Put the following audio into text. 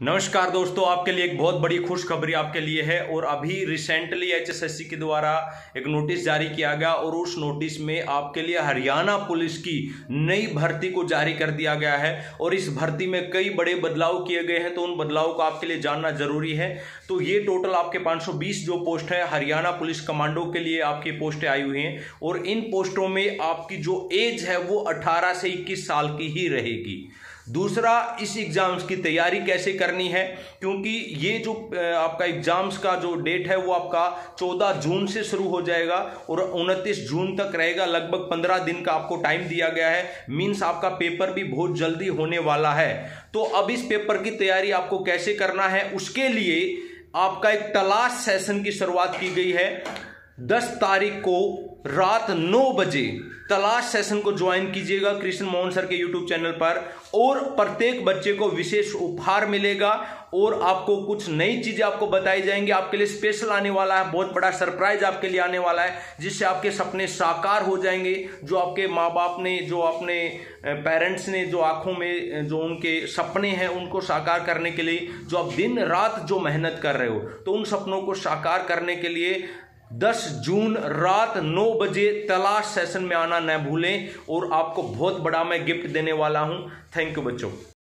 नमस्कार दोस्तों, आपके लिए एक बहुत बड़ी खुशखबरी आपके लिए है और अभी रिसेंटली एचएसएससी के द्वारा एक नोटिस जारी किया गया और उस नोटिस में आपके लिए हरियाणा पुलिस की नई भर्ती को जारी कर दिया गया है और इस भर्ती में कई बड़े बदलाव किए गए हैं तो उन बदलाव को आपके लिए जानना ज़रूरी है। तो ये टोटल आपके 520 जो पोस्ट है, हरियाणा पुलिस कमांडो के लिए आपकी पोस्टें आई हुई हैं और इन पोस्टों में आपकी जो एज है वो अठारह से इक्कीस साल की ही रहेगी। दूसरा, इस एग्ज़ाम्स की तैयारी कैसे करनी है? क्योंकि ये जो आपका एग्ज़ाम्स का जो डेट है, वो आपका 14 जून से शुरू हो जाएगा और 29 जून तक रहेगा। लगभग 15 दिन का आपको टाइम दिया गया है। मीन्स आपका पेपर भी बहुत जल्दी होने वाला है। तो अब इस पेपर की तैयारी आपको कैसे करना है? उसके लिए आपका एक तलाश सेशन की शुरुआत की गई है। दस तारीख को रात नौ बजे तलाश सेशन को ज्वाइन कीजिएगा कृष्ण मोहन सर के यूट्यूब चैनल पर और प्रत्येक बच्चे को विशेष उपहार मिलेगा और आपको कुछ नई चीज़ें आपको बताई जाएँगी। आपके लिए स्पेशल आने वाला है, बहुत बड़ा सरप्राइज़ आपके लिए आने वाला है, जिससे आपके सपने साकार हो जाएँगे, जो आपके माँ बाप ने, जो अपने पेरेंट्स ने, जो आँखों में जो उनके सपने हैं, उनको साकार करने के लिए, जो आप दिन रात जो मेहनत कर रहे हो तो उन सपनों को साकार करने के लिए 10 जून रात 9 बजे तलाश सेशन में आना न भूलें और आपको बहुत बड़ा मैं गिफ्ट देने वाला हूँ। थैंक यू बच्चों।